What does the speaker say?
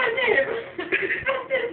nothing there.